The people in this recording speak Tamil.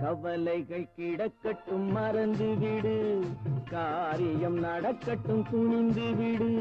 கவலைகள் கிடக்கட்டும் மறந்து விடு காரியம் நடக்கட்டும் துணிந்து விடு